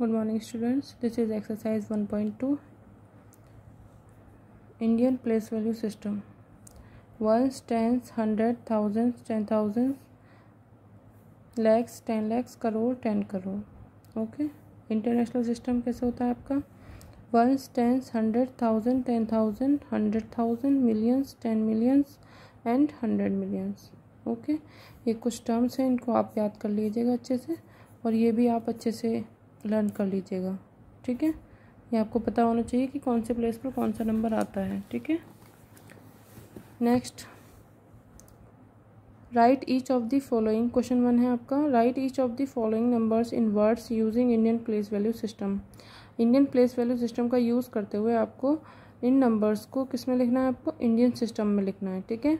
good morning, students. This is exercise 1.2 indian place value system. Ones tens hundred thousands, ten thousands, lakhs ten lakhs crore ten crore okay international system कैसे होता है आपका? Ones tens hundred thousand ten thousand hundred thousand millions ten millions and hundred millions okay ये कुछ terms हैं, इनको आप याद कर लीजिएगा अच्छे से, और ये भी आप अच्छे से लर्न कर लीजिएगा, ठीक है? ये आपको पता होना चाहिए कि कौन से प्लेस पर कौन सा नंबर आता है, ठीक है? Next write each of the following question one है आपका write each of the following numbers in words using Indian place value system Indian place value system का यूज़ करते हुए आपको इन नंबर्स को किसमें लिखना है आपको? इंडियन सिस्टम में लिखना है, ठीक है?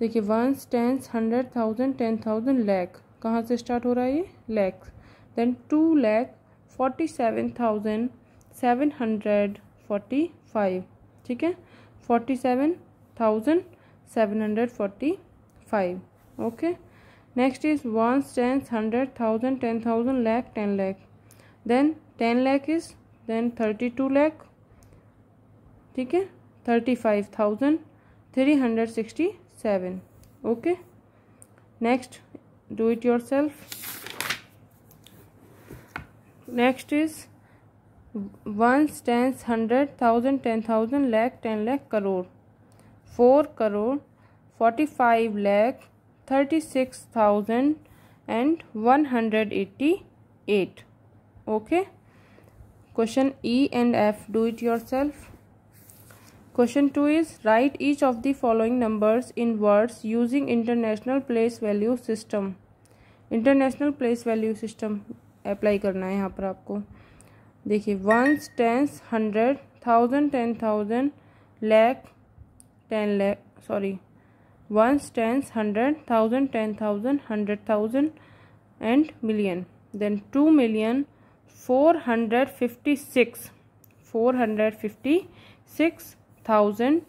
देखिए ones tens hundred thousand ten thousand lakh कहाँ से स्टार्ट हो रहा है ये? Lakh then two lakh forty seven thousand seven hundred forty five ठीक है? Forty seven thousand seven hundred forty five okay next is one tens hundred thousand ten thousand lakh ten lakh then ten lakh is then thirty two lakh ठीक है? Thirty five thousand three hundred sixty seven okay next do it yourself next is ones tens hundred thousand ten thousand lakh ten lakh crore. Four crore forty five lakh thirty six thousand and one hundred eighty eight okay? Question e and f do it yourself. Question 2 is write each of the following numbers in words using international place value system. International place value system. Apply करना है यहाँ पर आपको। देखिए ones tens hundred thousand ten thousand lakh ten lakh sorry ones tens hundred thousand ten thousand hundred thousand and million then two million four hundred fifty six four hundred fifty six thousand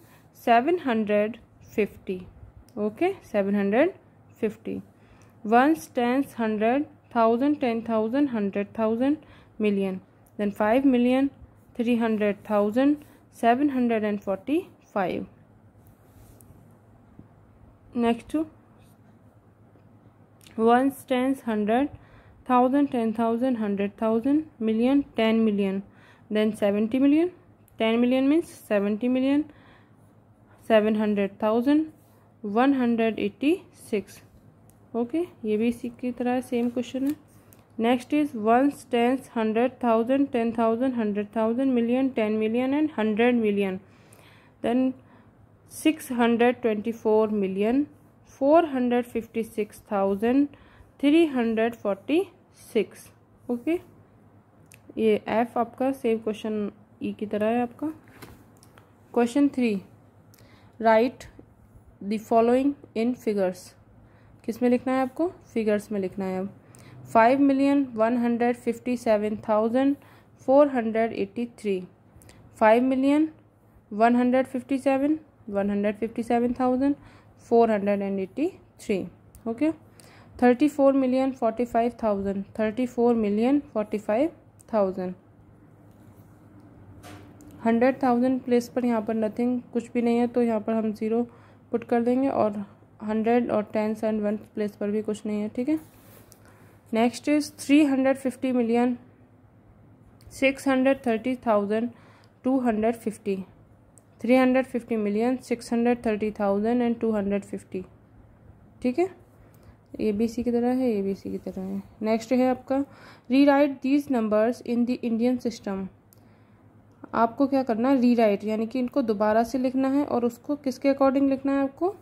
seven hundred fifty okay seven hundred fifty ones tens hundred thousand, ten thousand, hundred thousand, million. Then five million, three hundred thousand, seven hundred and forty-five. Next to tens, hundred, thousand, ten thousand, hundred thousand, million, ten million. Then seventy million. Ten million means seventy million. Seven hundred thousand, one hundred eighty-six. Okay ये भी इसी की तरह है same question है। Next is ones tens hundred thousand ten thousand hundred thousand million ten million and hundred million then six hundred twenty four million four hundred fifty six thousand three hundred forty six okay ये F आपका same question E की तरह है आपका। Question three write the following in figures किसमें लिखना है आपको? फिगर्स में लिखना है अब। Five million one hundred fifty seven thousand four hundred eighty three five million one hundred fifty seven one hundred fifty seven thousand four hundred and eighty three okay thirty four million forty five thousand thirty four million forty five thousand hundred thousand place पर यहाँ पर nothing कुछ भी नहीं है तो यहाँ पर हम ज़ीरो पुट कर देंगे और हंड्रेड और टेंस एंड वन प्लेस पर भी कुछ नहीं है, ठीक है? Next is three hundred fifty million six hundred thirty thousand two hundred fifty three hundred fifty million six hundred thirty thousand and two hundred fifty ठीक है? ए बी सी की तरह है ए बी सी की तरह है। Next है आपका rewrite these numbers in the Indian system आपको क्या करना है? री राइट यानी कि इनको दोबारा से लिखना है और उसको किसके अकॉर्डिंग लिखना है आपको?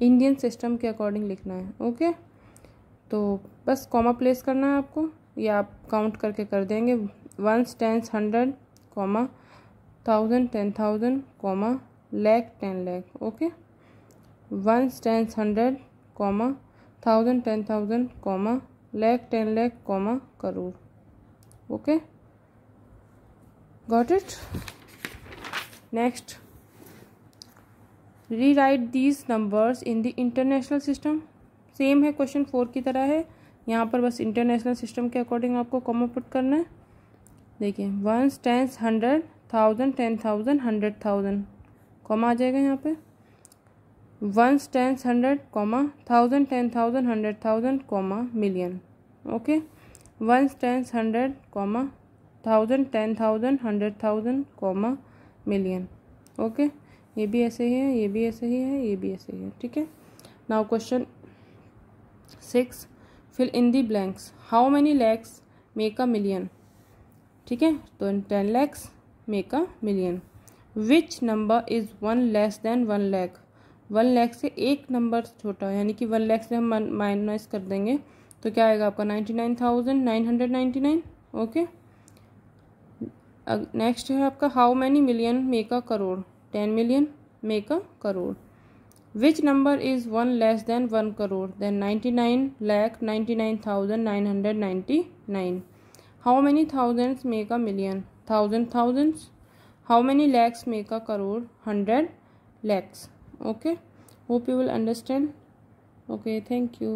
इंडियन सिस्टम के अकॉर्डिंग लिखना है ओके तो बस कॉमा प्लेस करना है आपको, या आप काउंट करके कर देंगे। Ones tens hundred comma thousand ten thousand comma lakh ten lakh okay ones tens hundred comma thousand ten thousand comma lakh ten lakh comma crore okay got it next rewrite these numbers in the international system same है question four की तरह है। यहाँ पर बस international system के according आपको comma put करना है। देखिए ones tens hundred thousand ten thousand hundred thousand comma आ जाएगा यहाँ पे। Ones tens hundred comma thousand ten thousand hundred thousand comma million okay ones tens hundred comma thousand ten thousand hundred thousand comma million okay ये भी ऐसे ही है, ये भी ऐसे ही है, ये भी ऐसे ही है, ठीक है? Now question six fill in the blanks how many lakhs make a million ठीक है? तो ten lakhs make a million which number is one less than one lakh one lakh से एक नंबर छोटा, यानी कि वन लैख से हम माइनस कर देंगे तो क्या आएगा आपका? Ninety nine thousand nine hundred ninety nine okay next है आपका how many million make a crore 10 million make a crore. Which number is 1 less than 1 crore? Then 99 lakh 99999 how many thousands make a million? Thousand thousands. How many lakhs make a crore? 100 lakhs. Okay? Hope you will understand. Okay thank you.